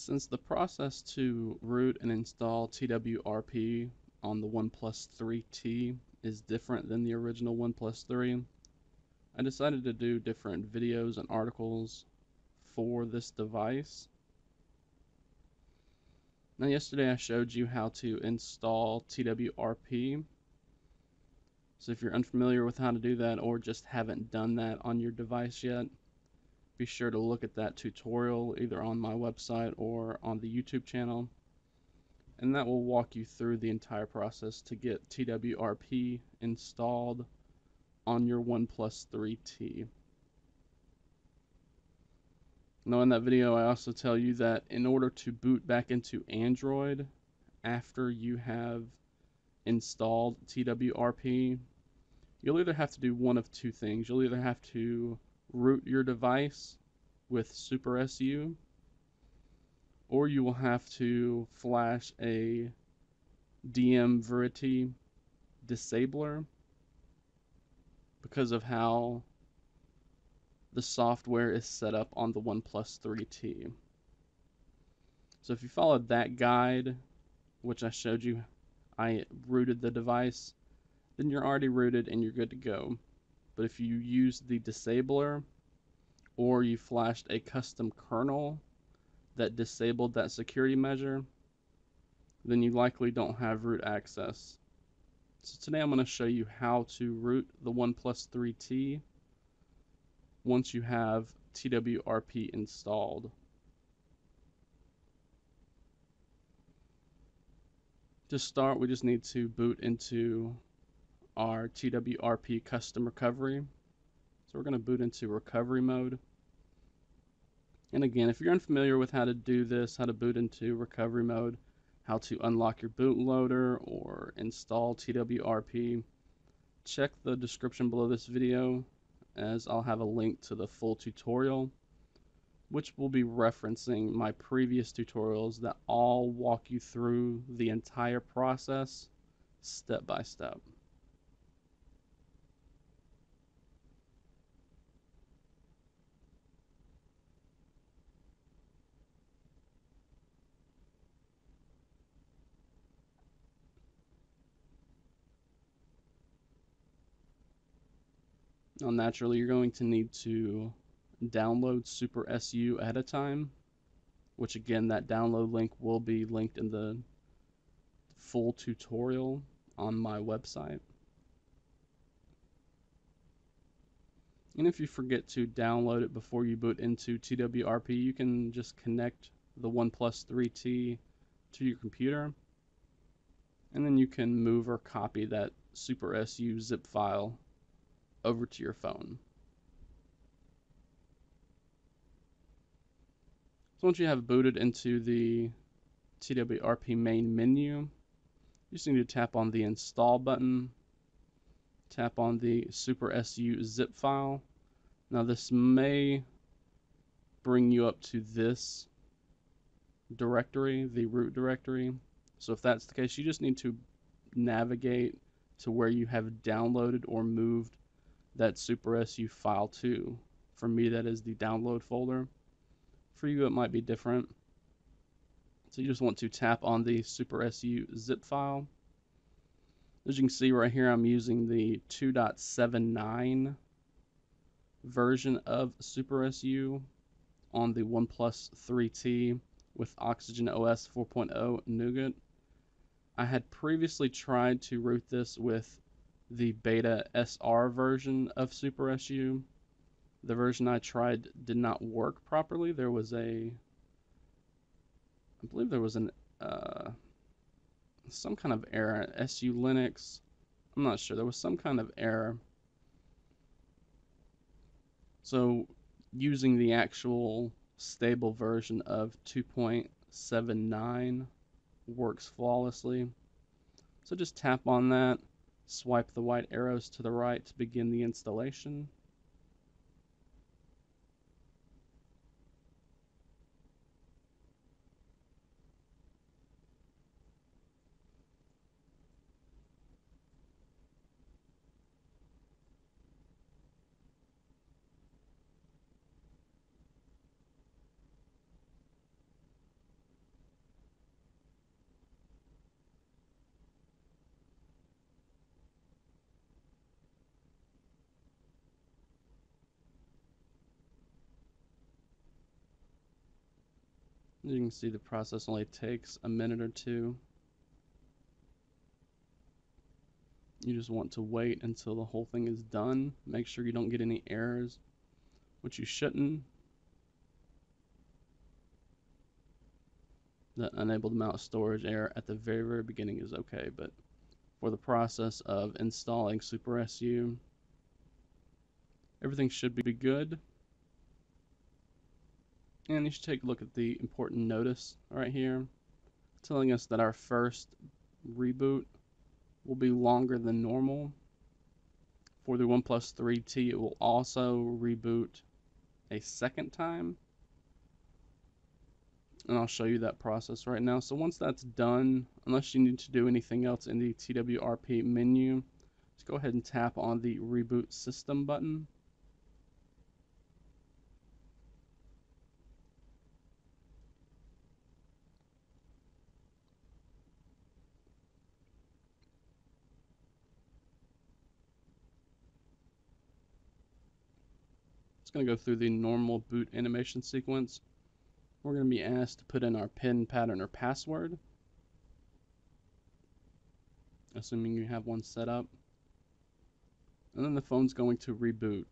Since the process to root and install TWRP on the OnePlus 3T is different than the original OnePlus 3, I decided to do different videos and articles for this device. Now yesterday I showed you how to install TWRP. So if you're unfamiliar with how to do that or just haven't done that on your device yet, be sure to look at that tutorial either on my website or on the YouTube channel. And that will walk you through the entire process to get TWRP installed on your OnePlus 3T. Now in that video I also tell you that in order to boot back into Android after you have installed TWRP, you'll either have to do one of two things. You'll either have to root your device with Super SU or you will have to flash a dmVerity disabler because of how the software is set up on the OnePlus 3T. So if you followed that guide, which I showed you, I rooted the device, then you're already rooted and you're good to go. But if you use the disabler or you flashed a custom kernel that disabled that security measure, then you likely don't have root access. So today I'm going to show you how to root the OnePlus 3T once you have TWRP installed. To start, we just need to boot into our TWRP custom recovery. So we're going to boot into recovery mode. And again, if you're unfamiliar with how to do this, how to boot into recovery mode, how to unlock your bootloader or install TWRP, check the description below this video as I'll have a link to the full tutorial which will be referencing my previous tutorials that all walk you through the entire process step by step. Now naturally you're going to need to download Super SU at a time, which again that download link will be linked in the full tutorial on my website. And if you forget to download it before you boot into TWRP, you can just connect the OnePlus 3T to your computer. And then you can move or copy that Super SU zip file over to your phone. So once you have booted into the TWRP main menu, you just need to tap on the install button, tap on the Super SU zip file. Now this may bring you up to this directory, the root directory. So if that's the case, you just need to navigate to where you have downloaded or moved that Super SU file to. For me, that is the download folder. For you, it might be different. So you just want to tap on the Super SU zip file. As you can see right here, I'm using the 2.79 version of Super SU on the OnePlus 3T with Oxygen OS 4.0 Nougat. I had previously tried to root this with the beta SR version of Super SU. The version I tried did not work properly. There was a, I believe there was an, uh, some kind of error. SELinux, I'm not sure. There was some kind of error. So using the actual stable version of 2.79 works flawlessly. So just tap on that Swipe the white arrows to the right to begin the installation. You can see the process only takes a minute or two. You just want to wait until the whole thing is done. Make sure you don't get any errors, which you shouldn't. The to mount storage error at the very, very beginning is okay, but for the process of installing Super SU, everything should be good. And you should take a look at the important notice right here, telling us that our first reboot will be longer than normal. For the OnePlus 3T, it will also reboot a second time. And I'll show you that process right now. So once that's done, unless you need to do anything else in the TWRP menu, just go ahead and tap on the Reboot System button. It's going to go through the normal boot animation sequence. We're going to be asked to put in our PIN, pattern, or password. Assuming you have one set up. And then the phone's going to reboot.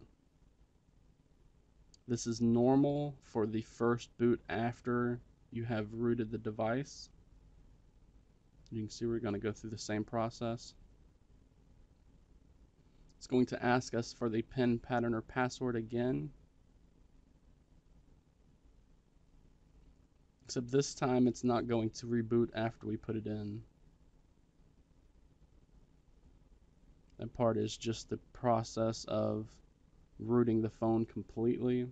This is normal for the first boot after you have rooted the device. You can see we're going to go through the same process. It's going to ask us for the PIN, pattern, or password again. Except this time it's not going to reboot after we put it in. That part is just the process of rooting the phone completely.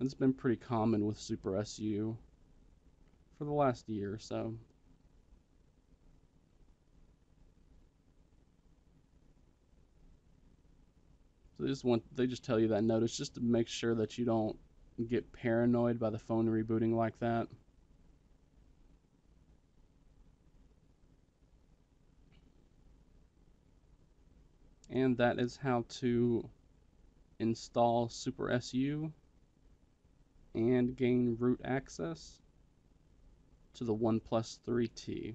It's been pretty common with Super SU for the last year or so. So they just want they just tell you that notice just to make sure that you don't get paranoid by the phone rebooting like that. And that is how to install Super SU and gain root access to the OnePlus 3T.